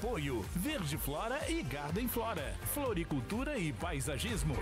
Apoio Verde Flora e Garden Flora. Floricultura e paisagismo.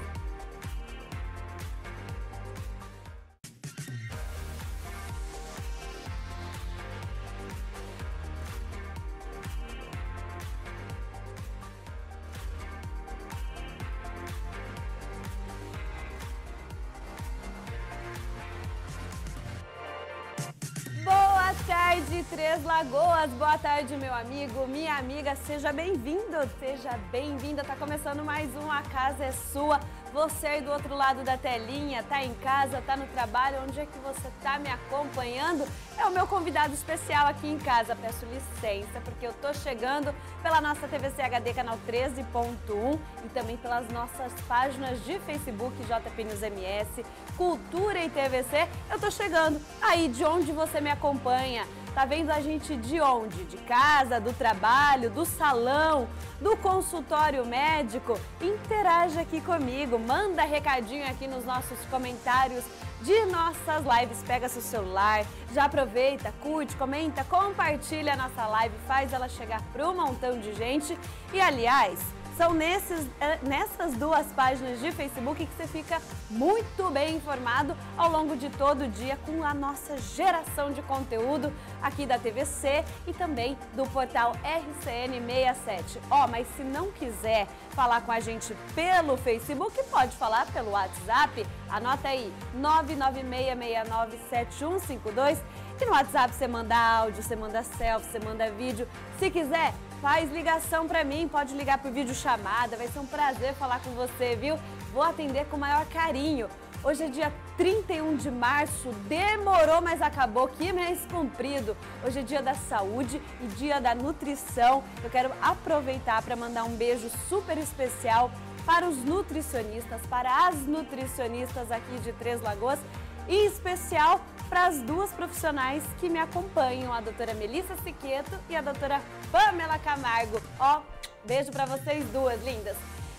Amigo, minha amiga. Seja bem-vindo, seja bem-vinda. Tá começando mais um A Casa é Sua. Você aí do outro lado da telinha, tá em casa, tá no trabalho, onde é que você tá me acompanhando? É o meu convidado especial aqui em casa. Peço licença, porque eu tô chegando pela nossa TVC HD canal 13.1 e também pelas nossas páginas de Facebook JP News MS, Cultura e TVC. Eu tô chegando aí de onde você me acompanha. Tá vendo a gente de onde? De casa, do trabalho, do salão, do consultório médico? Interaja aqui comigo, manda recadinho aqui nos nossos comentários de nossas lives. Pega seu celular, já aproveita, curte, comenta, compartilha a nossa live, faz ela chegar para um montão de gente. E aliás, são nesses, eh, nessas duas páginas de Facebook que você fica muito bem informado ao longo de todo o dia com a nossa geração de conteúdo aqui da TVC e também do portal RCN67. Ó, oh, mas se não quiser falar com a gente pelo Facebook, pode falar pelo WhatsApp. Anota aí, 996697152. E no WhatsApp você manda áudio, você manda selfie, você manda vídeo. Se quiser, faz ligação para mim, pode ligar por vídeo chamada, vai ser um prazer falar com você, viu? Vou atender com o maior carinho. Hoje é dia 31 de março, demorou, mas acabou, que mês comprido. Hoje é dia da saúde e dia da nutrição. Eu quero aproveitar para mandar um beijo super especial para os nutricionistas, para as nutricionistas aqui de Três Lagoas, especial para as duas profissionais que me acompanham, a doutora Melissa Siqueto e a doutora Pamela Camargo. Ó, beijo para vocês duas, lindas.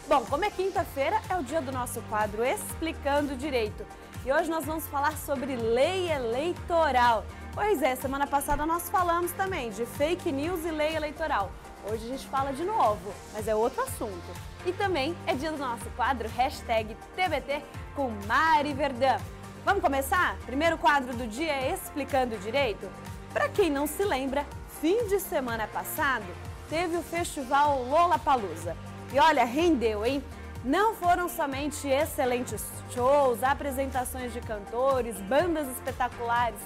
Bom, como é quinta-feira, é o dia do nosso quadro Explicando Direito. E hoje nós vamos falar sobre lei eleitoral. Pois é, semana passada nós falamos também de fake news e lei eleitoral. Hoje a gente fala de novo, mas é outro assunto. E também é dia do nosso quadro hashtag TBT com Mari Verdão. Vamos começar? Primeiro quadro do dia é Explicando Direito. Para quem não se lembra, fim de semana passado teve o festival Lollapalooza. E olha, rendeu, hein? Não foram somente excelentes shows, apresentações de cantores, bandas espetaculares.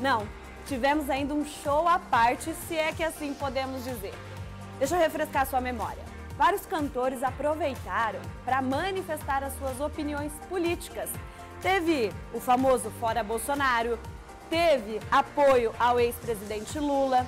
Não, tivemos ainda um show à parte, se é que assim podemos dizer. Deixa eu refrescar sua memória. Vários cantores aproveitaram para manifestar as suas opiniões políticas. Teve o famoso Fora Bolsonaro, teve apoio ao ex-presidente Lula.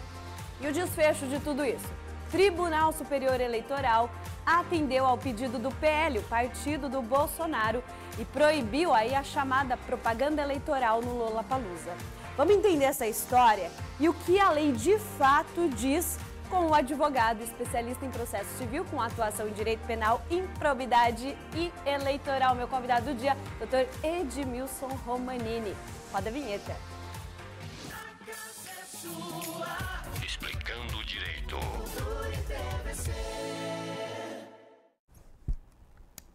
E o desfecho de tudo isso? Tribunal Superior Eleitoral atendeu ao pedido do PL, o partido do Bolsonaro, e proibiu aí a chamada propaganda eleitoral no Lollapalooza. Vamos entender essa história e o que a lei de fato diz com o advogado especialista em processo civil com atuação em direito penal, improbidade e eleitoral. Meu convidado do dia, Dr. Edmilson Romanini. Roda a vinheta. Explicando o direito.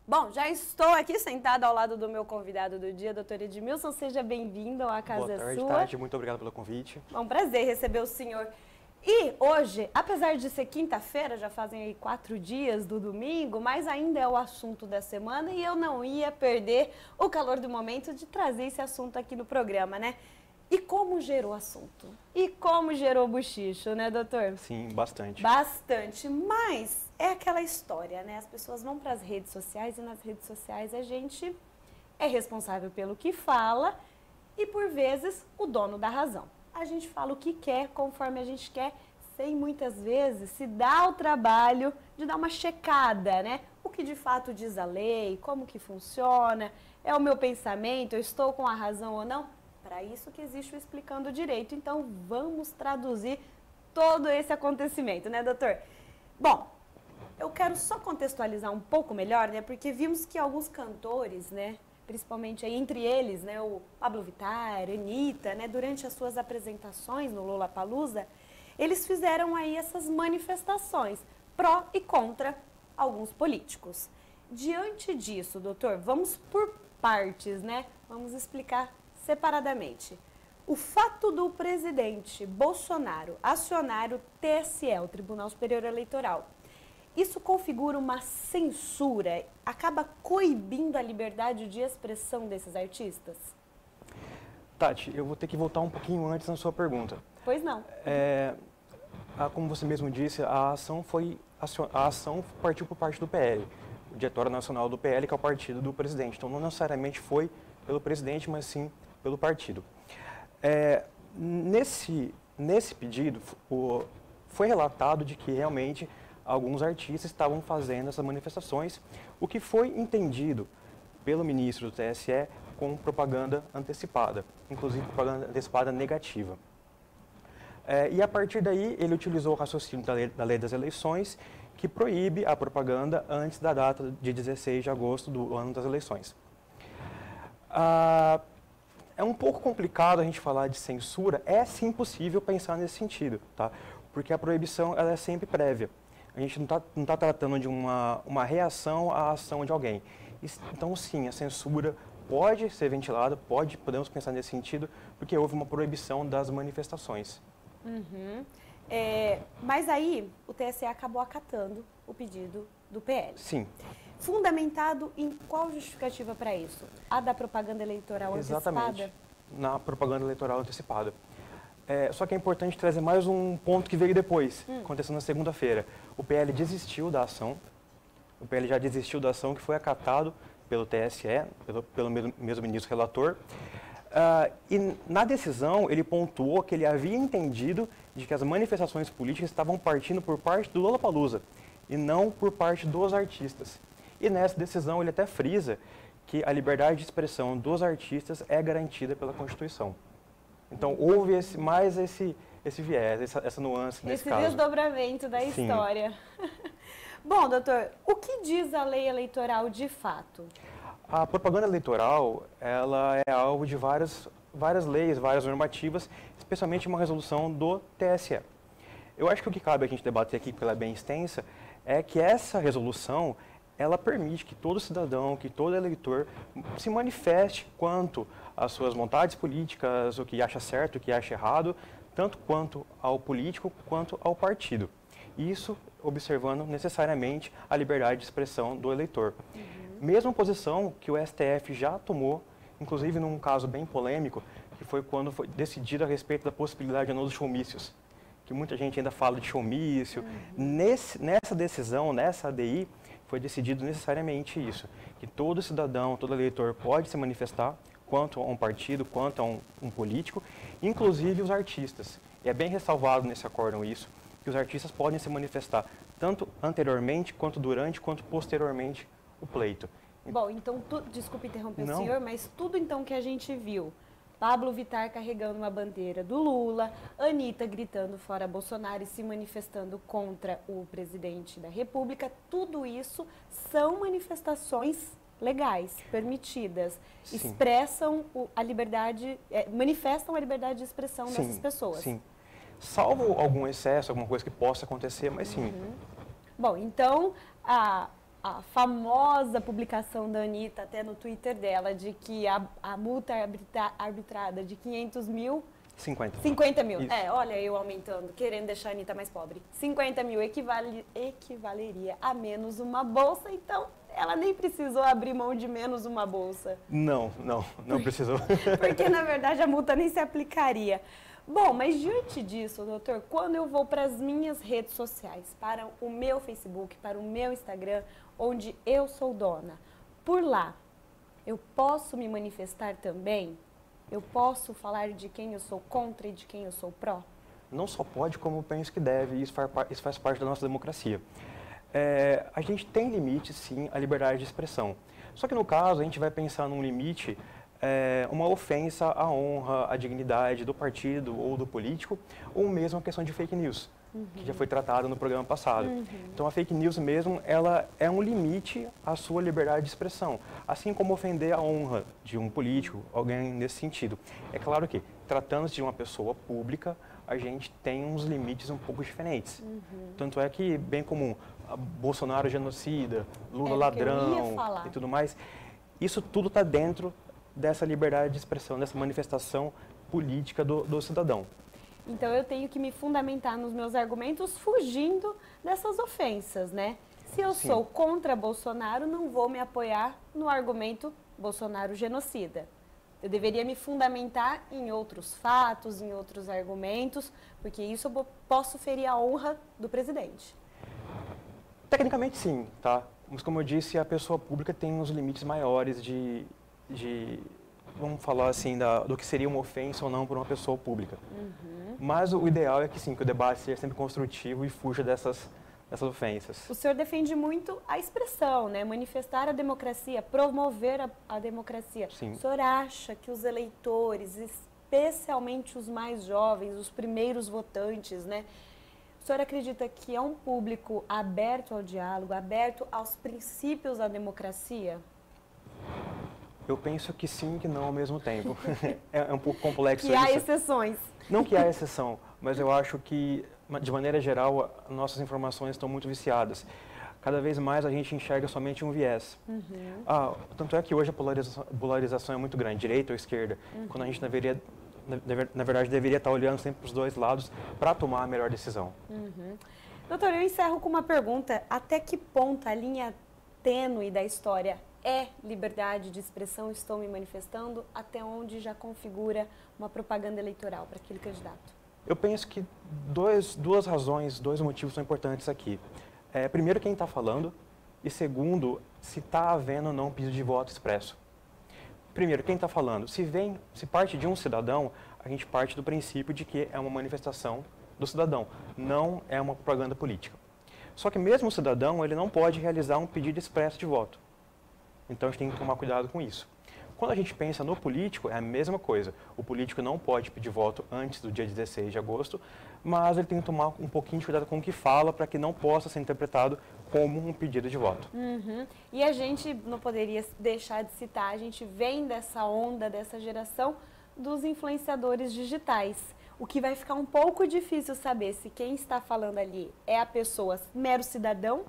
Bom, já estou aqui sentada ao lado do meu convidado do dia, doutor Edmilson. Seja bem-vindo à Casa Boa tarde, Sua. tarde. Muito obrigado pelo convite. É um prazer receber o senhor. E hoje, apesar de ser quinta-feira, já fazem aí quatro dias do domingo, mas ainda é o assunto da semana e eu não ia perder o calor do momento de trazer esse assunto aqui no programa, né? E como gerou o assunto? E como gerou o buchicho, né, doutor? Sim, bastante. Bastante, mas é aquela história, né? As pessoas vão para as redes sociais e nas redes sociais a gente é responsável pelo que fala e, por vezes, o dono da razão. A gente fala o que quer, conforme a gente quer, sem muitas vezes se dar o trabalho de dar uma checada, né? O que de fato diz a lei, como que funciona, é o meu pensamento, eu estou com a razão ou não? Para isso que existe o Explicando Direito. Então, vamos traduzir todo esse acontecimento, né, doutor? Bom, eu quero só contextualizar um pouco melhor, né? Porque vimos que alguns cantores, né? Principalmente aí, entre eles, né? O Pablo Vittar, Anitta, né? Durante as suas apresentações no Lollapalooza, eles fizeram aí essas manifestações pró e contra alguns políticos. Diante disso, doutor, vamos por partes, né? Vamos explicar separadamente. O fato do presidente Bolsonaro acionar o TSE, o Tribunal Superior Eleitoral, isso configura uma censura? Acaba coibindo a liberdade de expressão desses artistas? Tati, eu vou ter que voltar um pouquinho antes na sua pergunta. Pois não. É, como você mesmo disse, a ação foi a ação partiu por parte do PL, o Diretório Nacional do PL, que é o partido do presidente. Então, não necessariamente foi pelo presidente, mas sim pelo partido. É, nesse, nesse pedido, o, foi relatado de que realmente alguns artistas estavam fazendo essas manifestações, o que foi entendido pelo ministro do TSE como propaganda antecipada, inclusive propaganda antecipada negativa. É, e a partir daí, ele utilizou o raciocínio da lei, da lei, das eleições, que proíbe a propaganda antes da data de 16 de agosto do ano das eleições. Ah, é um pouco complicado a gente falar de censura, é sim possível pensar nesse sentido, tá? porque a proibição ela é sempre prévia. A gente não está não tá tratando de uma, uma reação à ação de alguém. Então, sim, a censura pode ser ventilada, pode, podemos pensar nesse sentido, porque houve uma proibição das manifestações. Uhum. É, mas aí o TSE acabou acatando o pedido do PL. Sim. Fundamentado em qual justificativa para isso? A da propaganda eleitoral Exatamente. antecipada? Na propaganda eleitoral antecipada. É, só que é importante trazer mais um ponto que veio depois, hum. aconteceu na segunda-feira. O PL desistiu da ação, o PL já desistiu da ação que foi acatado pelo TSE, pelo, pelo mesmo, ministro relator. Uh, e na decisão ele pontuou que ele havia entendido de que as manifestações políticas estavam partindo por parte do Lula Palusa e não por parte dos artistas. E nessa decisão ele até frisa que a liberdade de expressão dos artistas é garantida pela Constituição. Então houve esse, mais esse, esse viés, essa, essa nuance nesse esse caso. Esse desdobramento da Sim. história. Bom, doutor, o que diz a lei eleitoral de fato? A propaganda eleitoral, ela é alvo de várias, várias leis, várias normativas, especialmente uma resolução do TSE. Eu acho que o que cabe a gente debater aqui, porque ela é bem extensa, é que essa resolução, ela permite que todo cidadão, que todo eleitor se manifeste quanto às suas vontades políticas, o que acha certo, o que acha errado, tanto quanto ao político quanto ao partido. Isso observando necessariamente a liberdade de expressão do eleitor. Uhum. Mesma posição que o STF já tomou, inclusive num caso bem polêmico, que foi quando foi decidido a respeito da possibilidade ou não dos showmícios. Que muita gente ainda fala de showmício. Uhum. Nesse, nessa decisão, nessa ADI, foi decidido necessariamente isso, que todo cidadão, todo eleitor pode se manifestar quanto a um partido, quanto a um, um político, inclusive os artistas. E é bem ressalvado nesse acórdão isso, que os artistas podem se manifestar tanto anteriormente, quanto durante, quanto posteriormente o pleito. Bom, então, tu, desculpe interromper Não. o senhor, mas tudo então que a gente viu, Pablo Vittar carregando uma bandeira do Lula, Anitta gritando fora Bolsonaro e se manifestando contra o presidente da República, tudo isso são manifestações legais, permitidas, Sim. expressam a liberdade, é, manifestam a liberdade de expressão sim, dessas pessoas. Sim. Salvo algum excesso, alguma coisa que possa acontecer, mas sim. Uhum. Bom, então a, a famosa publicação da Anitta, até no Twitter dela, de que a, a multa arbitra, arbitrada de 500 mil... 50. 50 mil. Isso. É, olha eu aumentando, querendo deixar a Anitta mais pobre. 50 mil equivale, equivaleria a menos uma bolsa, então ela nem precisou abrir mão de menos uma bolsa. Não, não, não precisou. Porque, na verdade, a multa nem se aplicaria. Bom, mas diante disso, doutor, quando eu vou para as minhas redes sociais, para o meu Facebook, para o meu Instagram, onde eu sou dona, por lá, eu posso me manifestar também? Eu posso falar de quem eu sou contra e de quem eu sou pró? Não só pode, como penso que deve, isso faz, isso faz parte da nossa democracia. É, a gente tem limite, sim, à liberdade de expressão. Só que no caso, a gente vai pensar num limite é, uma ofensa à honra, à dignidade do partido ou do político, ou mesmo a questão de fake news, uhum. que já foi tratada no programa passado. Uhum. Então, a fake news mesmo, ela é um limite à sua liberdade de expressão, assim como ofender a honra de um político, alguém nesse sentido. É claro que, tratando-se de uma pessoa pública, a gente tem uns limites um pouco diferentes. Uhum. Tanto é que, bem comum, Bolsonaro genocida, Lula É, ladrão e tudo mais, isso tudo está dentro dessa liberdade de expressão, dessa manifestação política do, do cidadão. Então eu tenho que me fundamentar nos meus argumentos fugindo dessas ofensas, né? Se eu Sim. sou contra Bolsonaro, não vou me apoiar no argumento Bolsonaro genocida. Eu deveria me fundamentar em outros fatos, em outros argumentos, porque isso eu posso ferir a honra do presidente. Tecnicamente sim, tá? Mas como eu disse, a pessoa pública tem uns limites maiores de, de vamos falar assim, da, do que seria uma ofensa ou não para uma pessoa pública. Uhum. Mas o ideal é que sim, que o debate seja sempre construtivo e fuja dessas essas ofensas. O senhor defende muito a expressão, né? manifestar a democracia, promover a, a democracia. Sim. O senhor acha que os eleitores, especialmente os mais jovens, os primeiros votantes, né? O senhor acredita que é um público aberto ao diálogo, aberto aos princípios da democracia? Eu penso que sim, que não ao mesmo tempo. é, é um pouco complexo que isso. há exceções. Não que há exceção, mas eu acho que de maneira geral, nossas informações estão muito viciadas. Cada vez mais a gente enxerga somente um viés. Uhum. Ah, tanto é que hoje a polarização, polarização é muito grande, direita ou esquerda, uhum. quando a gente deveria, na, na, verdade, deveria estar olhando sempre para os dois lados para tomar a melhor decisão. Uhum. Doutor, eu encerro com uma pergunta. Até que ponto a linha tênue da história é liberdade de expressão, estou me manifestando, até onde já configura uma propaganda eleitoral para aquele candidato? Eu penso que dois, duas razões, dois motivos são importantes aqui. É, primeiro, quem está falando, e segundo, se está havendo ou não pedido de voto expresso. Primeiro, quem está falando? Se vem, se parte de um cidadão, a gente parte do princípio de que é uma manifestação do cidadão, não é uma propaganda política. Só que mesmo o cidadão, ele não pode realizar um pedido expresso de voto. Então a gente tem que tomar cuidado com isso. Quando a gente pensa no político, é a mesma coisa. O político não pode pedir voto antes do dia 16 de agosto, mas ele tem que tomar um pouquinho de cuidado com o que fala para que não possa ser interpretado como um pedido de voto. Uhum. E a gente não poderia deixar de citar, a gente vem dessa onda, dessa geração dos influenciadores digitais. O que vai ficar um pouco difícil saber se quem está falando ali é a pessoa mero cidadão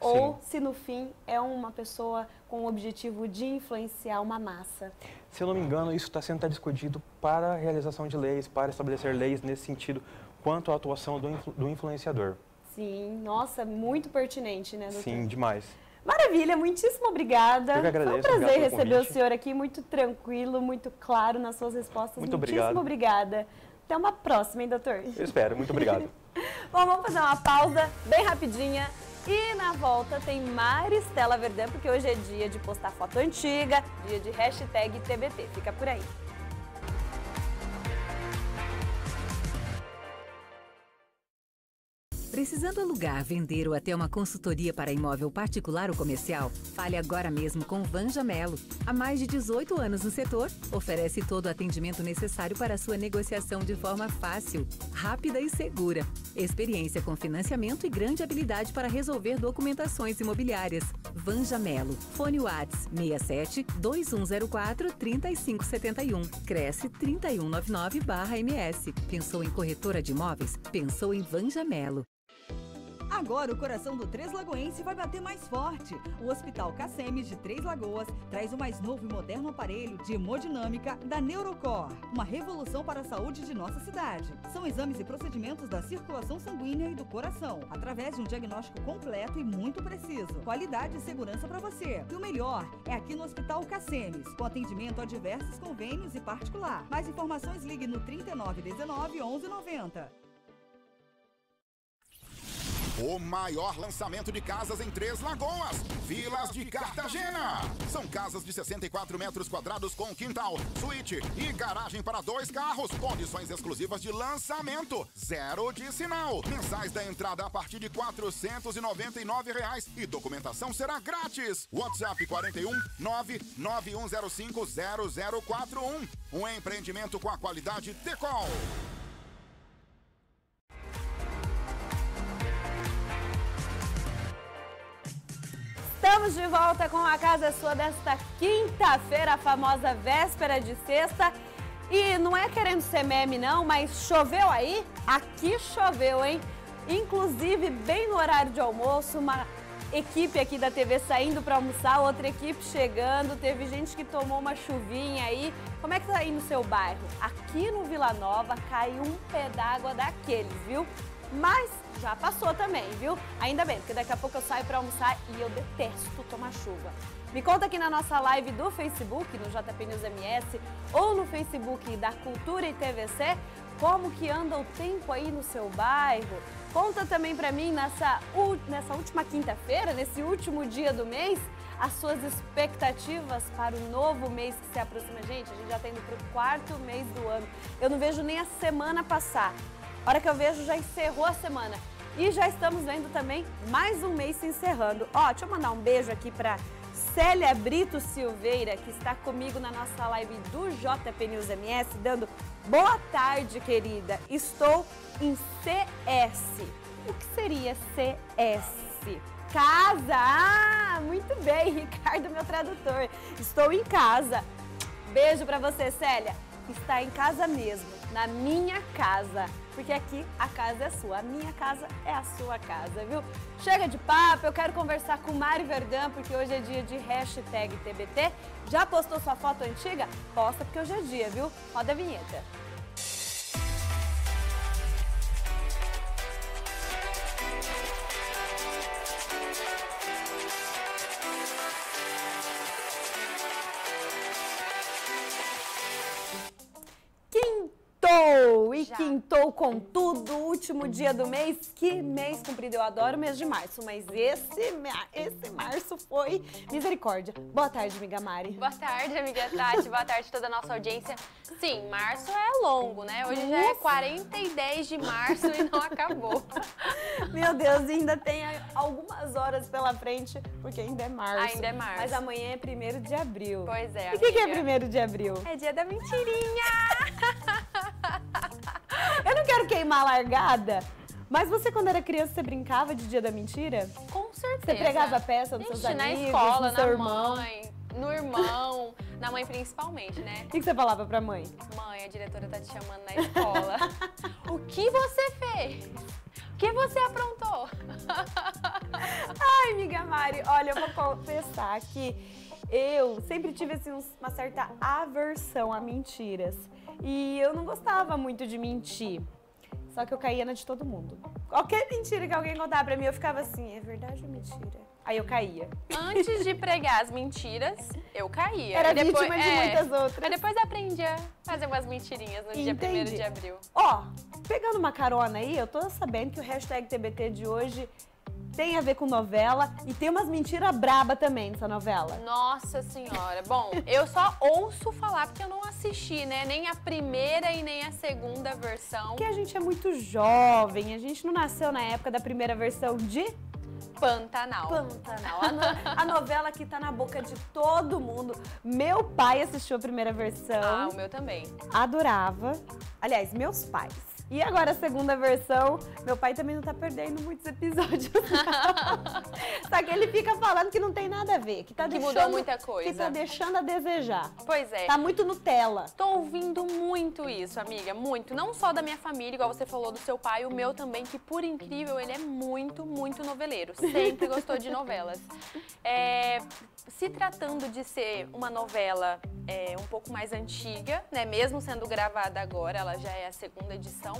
ou se no fim é uma pessoa com o objetivo de influenciar uma massa. Se eu não me engano, isso está sendo discutido para a realização de leis, para estabelecer leis nesse sentido, quanto à atuação do, influ do influenciador. Sim, nossa, muito pertinente, né, doutor? Sim, demais. Maravilha, muitíssimo obrigada. Eu que agradeço, Foi um prazer receber o senhor aqui, muito tranquilo, muito claro nas suas respostas. Muito muitíssimo obrigado. obrigada. Até uma próxima, hein, doutor? Eu espero, muito obrigado. Bom, vamos fazer uma pausa bem rapidinha. E na volta tem Maristela Verdão, porque hoje é dia de postar foto antiga, dia de hashtag TBT. Fica por aí. Precisando alugar, vender ou até uma consultoria para imóvel particular ou comercial? Fale agora mesmo com Vanja Melo. Há mais de 18 anos no setor, oferece todo o atendimento necessário para sua negociação de forma fácil, rápida e segura. Experiência com financiamento e grande habilidade para resolver documentações imobiliárias. Vanja Melo. Fone Whats 67 2104 3571. Cresce 3199/MS. Pensou em corretora de imóveis? Pensou em Vanja Melo. Agora o coração do Três Lagoense vai bater mais forte. O Hospital Cacemes de Três Lagoas traz o mais novo e moderno aparelho de hemodinâmica da Neurocor, uma revolução para a saúde de nossa cidade. São exames e procedimentos da circulação sanguínea e do coração, através de um diagnóstico completo e muito preciso. Qualidade e segurança para você. E o melhor é aqui no Hospital Cacemes, com atendimento a diversos convênios e particular. Mais informações ligue no 3919 1190. O maior lançamento de casas em Três Lagoas, Vilas de Cartagena. São casas de 64 metros quadrados com quintal, suíte e garagem para dois carros. Condições exclusivas de lançamento. Zero de sinal. Mensais da entrada a partir de 499 reais e documentação será grátis. WhatsApp 41 99105 0041. Um empreendimento com a qualidade Decol. Estamos de volta com a Casa Sua desta quinta-feira, a famosa véspera de sexta. E não é querendo ser meme não, mas choveu aí? Aqui choveu, hein? Inclusive, bem no horário de almoço, uma equipe aqui da TV saindo para almoçar, outra equipe chegando, teve gente que tomou uma chuvinha aí. Como é que tá aí no seu bairro? Aqui no Vila Nova caiu um pé d'água daqueles, viu? Mas já passou também, viu? Ainda bem, porque daqui a pouco eu saio para almoçar e eu detesto tomar chuva. Me conta aqui na nossa live do Facebook, no JP News MS, ou no Facebook da Cultura e TVC, como que anda o tempo aí no seu bairro. Conta também para mim nessa, nessa última quinta-feira, nesse último dia do mês, as suas expectativas para o novo mês que se aproxima. Gente, a gente já está indo para o quarto mês do ano. Eu não vejo nem a semana passar. A hora que eu vejo, já encerrou a semana. E já estamos vendo também mais um mês se encerrando. Ó, deixa eu mandar um beijo aqui para Célia Brito Silveira, que está comigo na nossa live do JP News MS, dando boa tarde, querida. Estou em CS. O que seria CS? Casa! Ah, muito bem, Ricardo, meu tradutor. Estou em casa. Beijo para você, Célia. Está em casa mesmo, na minha casa porque aqui a casa é sua, a minha casa é a sua casa, viu? Chega de papo, eu quero conversar com Mari Verdão, porque hoje é dia de hashtag TBT. Já postou sua foto antiga? Posta, porque hoje é dia, viu? Roda a vinheta. E quintou com tudo, último dia do mês. Que mês comprido, eu adoro o mês de março, mas esse, esse março foi misericórdia. Boa tarde, amiga Mari. Boa tarde, amiga Tati, boa tarde toda a nossa audiência. Sim, março é longo, né? Hoje já é 40 e 10 de março e não acabou. Meu Deus, ainda tem algumas horas pela frente, porque ainda é março. Ainda é março. Mas amanhã é 1 de abril. Pois é, E o que, que é 1 de abril? É dia da mentirinha! Eu não quero queimar a largada. Mas você, quando era criança, você brincava de dia da mentira? Com certeza. Você pregava a peça dos seus amigos, na escola, na irmão. mãe, no irmão, na mãe principalmente, né? O que, que você falava pra mãe? Mãe, a diretora tá te chamando na escola. o que você fez? O que você aprontou? Ai, amiga Mari, olha, eu vou confessar que eu sempre tive assim, uma certa aversão a mentiras. E eu não gostava muito de mentir. Só que eu caía na de todo mundo. Qualquer mentira que alguém contava pra mim, eu ficava assim, é verdade ou mentira? Aí eu caía. Antes de pregar as mentiras, eu caía. Era depois, vítima de é, muitas outras. Aí depois aprendi a fazer umas mentirinhas no Entendi. dia 1 de abril. Ó, pegando uma carona aí, eu tô sabendo que o hashtag TBT de hoje tem a ver com novela e tem umas mentiras braba também nessa novela. Nossa senhora. Bom, eu só ouço falar porque eu não assisti, né? Nem a primeira e nem a segunda versão. Porque a gente é muito jovem, a gente não nasceu na época da primeira versão de Pantanal. Pantanal. A, no, a, novela que tá na boca de todo mundo. Meu pai assistiu a primeira versão. Ah, o meu também. Adorava. Aliás, meus pais. E agora a segunda versão, meu pai também não tá perdendo muitos episódios. Só que ele fica falando que não tem nada a ver, que tá que deixando, mudou muita coisa. Que tá deixando a desejar. Pois é. Tá muito Nutella. Tô ouvindo muito isso, amiga, muito. Não só da minha família, igual você falou do seu pai, o meu também, que por incrível, ele é muito, muito noveleiro. Sempre gostou de novelas. É, se tratando de ser uma novela é, um pouco mais antiga, né? Mesmo sendo gravada agora, ela já é a segunda edição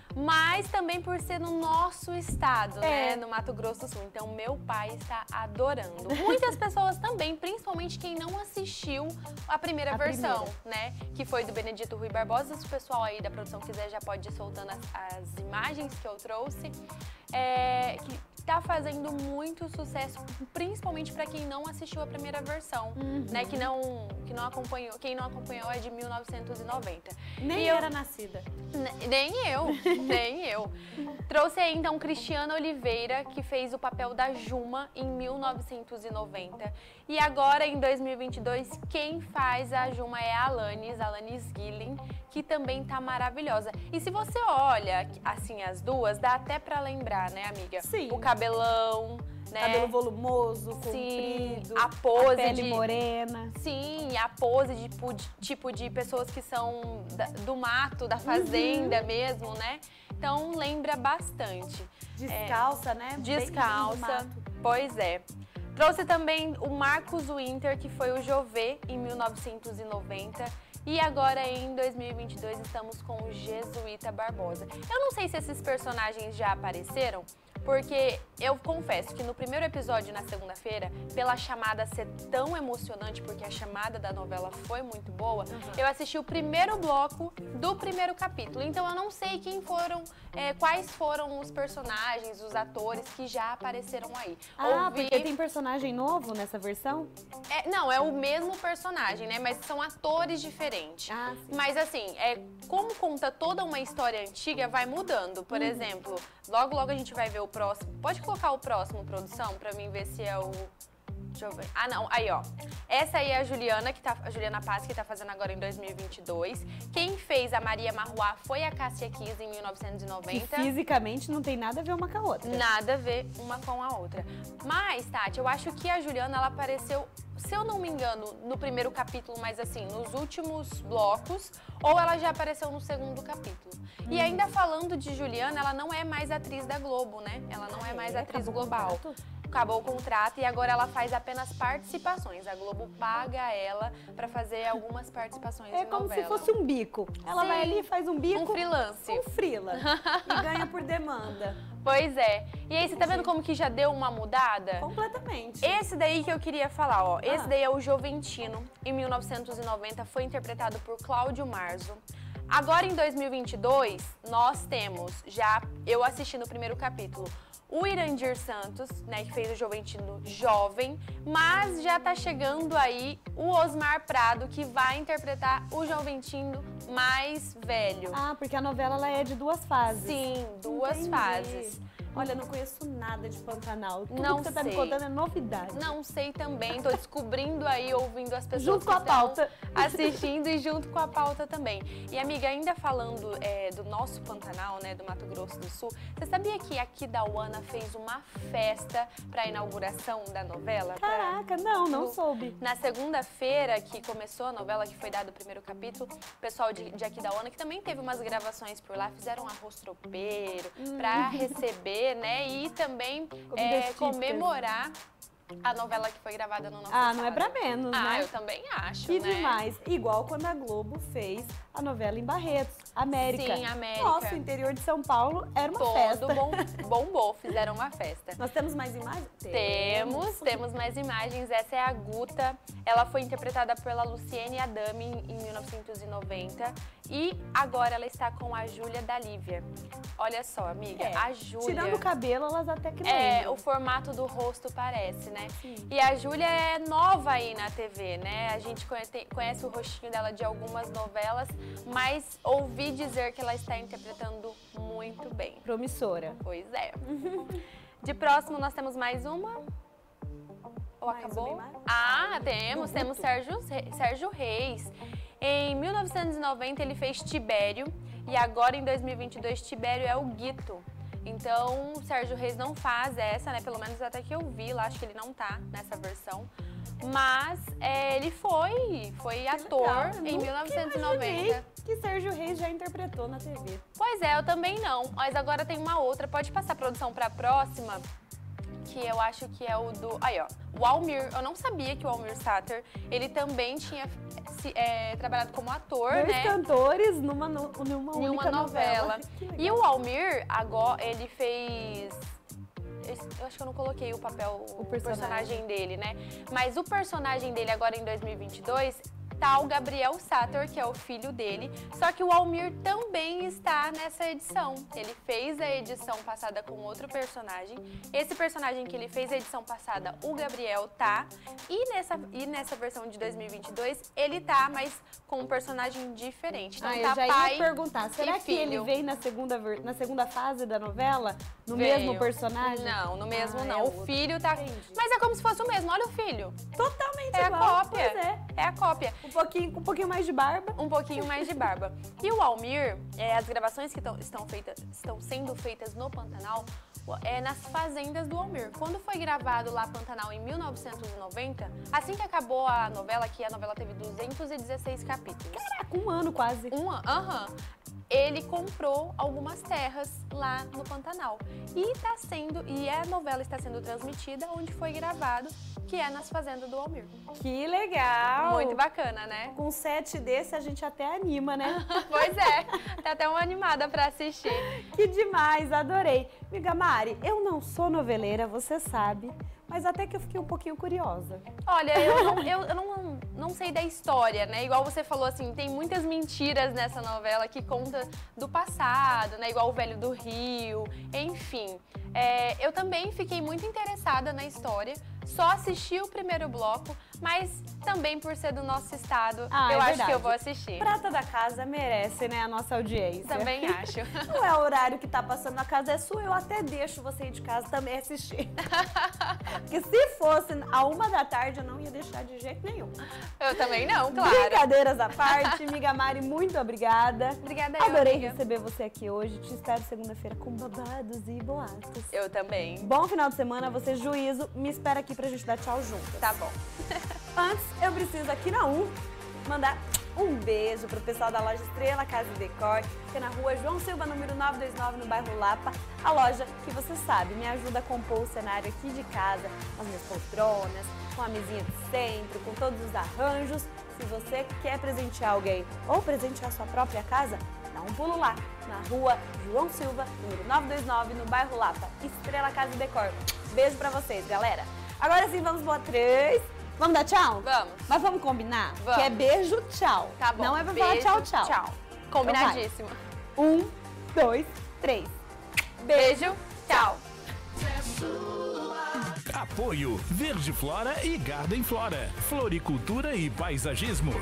mas também por ser no nosso estado, né, é. né, no Mato Grosso do Sul. Então, meu pai está adorando. Muitas pessoas também, principalmente quem não assistiu a primeira a versão, primeira. né, que foi do Benedito Rui Barbosa. Se o pessoal aí da produção quiser, já pode ir soltando as, as imagens que eu trouxe. É, que tá fazendo muito sucesso, principalmente para quem não assistiu a primeira versão, uhum. né? Que não, que não acompanhou, quem não acompanhou é de 1990. Nem e era eu, nascida. Nem eu, nem eu. Trouxe aí então Cristiana Oliveira, que fez o papel da Juma em 1990. E agora, em 2022, quem faz a Juma é a Alanis, Alanis Gilling, que também tá maravilhosa. E se você olha, assim, as duas, dá até para lembrar né, amiga? Sim. O cabelão, né? Cabelo volumoso, Sim, comprido. a pose pele de- morena. Sim, a pose de, tipo, de- pessoas que são da- do mato, da fazenda mesmo, né? Então lembra bastante. Descalça, né? Bem do Descalça. Pois é. Trouxe também o Marcos Winter, que foi o Jovê em 1990. E agora em 2022 estamos com o Jesuíta Barbosa. Eu não sei se esses personagens já apareceram, porque eu confesso que no primeiro episódio, na segunda-feira, pela chamada ser tão emocionante, porque a chamada da novela foi muito boa, eu assisti o primeiro bloco do primeiro capítulo. Então eu não sei quem foram, é, quais foram os personagens, os atores que já apareceram aí. Ah, Ouvi- porque tem personagem novo nessa versão? é, não, é o mesmo personagem, né? Mas são atores diferentes. Ah, sim. Mas assim, é, como conta toda uma história antiga, vai mudando. Por exemplo, logo logo a gente vai ver o próximo. Pode colocar o próximo, produção, pra mim ver se é o. Deixa eu ver. Ah, não. Aí, ó. Essa aí é a Juliana, que tá, a Juliana Paz, que tá fazendo agora em 2022. Quem fez a Maria Marruá foi a Cássia Kiss em Que 1990. fisicamente não tem nada a ver uma com a outra. Nada a ver uma com a outra. Mas, Tati, eu acho que a Juliana, ela apareceu, se eu não me engano, no primeiro capítulo, mas assim, nos últimos blocos, ou ela já apareceu no segundo capítulo. E Hum. ainda falando de Juliana, ela não é mais atriz da Globo, né? Ela não é mais É, atriz global. contrato? Acabou o contrato e agora ela faz apenas participações. A Globo paga ela pra fazer algumas participações É como novela. se fosse um bico. Ela Sim. vai ali, faz um bico. Um freelance. Um frila. e ganha por demanda. Pois é. E aí, você tá vendo como que já deu uma mudada? Completamente. Esse daí que eu queria falar, ó. Esse Ah. daí é o Joventino. Em 1990 foi interpretado por Cláudio Marzo. Agora em 2022, nós temos já eu assisti no primeiro capítulo o Irandir Santos, né, que fez o Joventino jovem, mas já tá chegando aí o Osmar Prado que vai interpretar o Joventino mais velho. Ah, porque a novela ela é de duas fases. Sim, duas Entendi. fases. Olha, não conheço nada de Pantanal. Tudo Não que você tá me sei. contando é novidade. Não sei também, tô descobrindo aí, ouvindo as pessoas Junto que com a pauta. Assistindo e junto com a pauta também. E amiga, ainda falando é, do nosso Pantanal, né, do Mato Grosso do Sul, você sabia que aqui da UANA fez uma festa para a inauguração da novela? Pra- Caraca, não, não No- soube. Na segunda-feira que começou a novela, que foi dado o primeiro capítulo, o pessoal de, de aqui da ONU, que também teve umas gravações por lá, fizeram um arroz tropeiro pra receber, né? E também é, comemorar a novela que foi gravada no nosso Ah, não é pra menos, Ah, né? eu também acho, Que né? demais. Igual quando a Globo fez a novela em Barretos, América. Sim, América. Nossa, o interior de São Paulo era uma Todo festa. bom, bombou, fizeram uma festa. Nós temos mais imagens? Temos, temos mais imagens. Essa é a Guta. Ela foi interpretada pela Luciene Adami em 1990. E agora ela está com a Júlia da Lívia. Olha só, amiga, É, a Júlia. Tirando o cabelo, elas até que É, lembram. o formato do rosto parece, né? Sim. E a Júlia é nova aí na TV, né? A gente conhece, conhece o rostinho dela de algumas novelas, mas ouvi dizer que ela está interpretando muito bem. Promissora. Pois é. De próximo, nós temos mais uma. Ou Mais acabou? Ah, temos. Temos Sérgio, Sérgio Reis. Em 1990, ele fez Tibério. E agora, em 2022, Tibério é o Guito. Então, o Sérgio Reis não faz essa, né? Pelo menos até que eu vi lá, acho que ele não tá nessa versão. Mas é, ele foi, foi ator em Nunca 1990. imaginei que Sérgio Reis já interpretou na TV. Pois é, eu também não. Mas agora tem uma outra. Pode passar a produção pra próxima? Que eu acho que é o do. Aí, ó. O Almir. Eu não sabia que o Almir Sater, ele também tinha se- é, trabalhado como ator, Dois né? cantores numa, no- numa Em única uma novela. Legal. E o Almir, agora, ele fez. Eu acho que eu não coloquei o papel, o, personagem. personagem dele, né? Mas o personagem dele agora em 2022 o Gabriel Sator, que é o filho dele. Só que o Almir também está nessa edição. Ele fez a edição passada com outro personagem. Esse personagem que ele fez a edição passada, o Gabriel tá. E nessa, e nessa versão de 2022, ele tá, mas com um personagem diferente. Então Ah, eu tá já pai ia perguntar, será que ele filho. veio na segunda, na segunda fase da novela? No Veio. mesmo personagem? Não, no mesmo Ah, não. é o outro. filho tá. Entendi. Mas é como se fosse o mesmo. Olha o filho. Totalmente É a igual. cópia. Pois é. É a cópia. Um pouquinho, um pouquinho mais de barba. Um pouquinho mais de barba. E o Almir, é, as gravações que tão- estão, feitas, estão sendo feitas no Pantanal é, nas fazendas do Almir. Quando foi gravado lá Pantanal em 1990, assim que acabou a novela, que a novela teve 216 capítulos. Caraca, um ano quase. Um ano, aham. Ele comprou algumas terras lá no Pantanal. E tá sendo, e a novela está sendo transmitida onde foi gravado, que é nas fazendas do Almir. Que legal! Muito bacana, né? Com um set desse a gente até anima, né? pois é, tá até uma animada pra assistir. Que demais, adorei. Miga Mari, eu não sou noveleira, você sabe, mas até que eu fiquei um pouquinho curiosa. Olha, eu não, eu, eu não, não sei da história, né? Igual você falou assim, tem muitas mentiras nessa novela que conta do passado, né? Igual o Velho do Rio, enfim. É, eu também fiquei muito interessada na história, só assisti o primeiro bloco, mas também por ser do nosso estado, Ah, eu é acho verdade. que eu vou assistir. Prata da casa merece, né, a nossa audiência. Também acho. Não é o horário que tá passando na casa, é sua, eu até deixo você ir de casa também assistir. Porque se fosse a uma da tarde, eu não ia deixar de jeito nenhum. Eu também não, claro. Brincadeiras à parte, Miga Mari, muito obrigada. Obrigada eu, Adorei amiga. receber você aqui hoje. Te espero segunda-feira com babados e boatos. Eu também. Bom final de semana, você juízo. Me espera aqui pra gente dar tchau juntas. Tá bom. Antes, eu preciso aqui na U mandar um beijo pro pessoal da loja Estrela Casa e Decor, que é na rua João Silva, número 929, no bairro Lapa. A loja que você sabe me ajuda a compor o cenário aqui de casa, as minhas poltronas, com a mesinha de centro, com todos os arranjos. Se você quer presentear alguém ou presentear sua própria casa, dá um pulo lá, na rua João Silva, número 929, no bairro Lapa. Estrela Casa e Decor. Beijo pra vocês, galera. Agora sim, vamos pro três. Vamos dar tchau? Vamos. Mas vamos combinar? Vamos. Que é beijo, tchau. Tá bom. Não é pra Beijo, falar tchau, tchau. Tchau. Combinadíssimo. Um, dois, três. Beijo, tchau. Apoio Verde Flora e Garden Flora. Floricultura e paisagismo.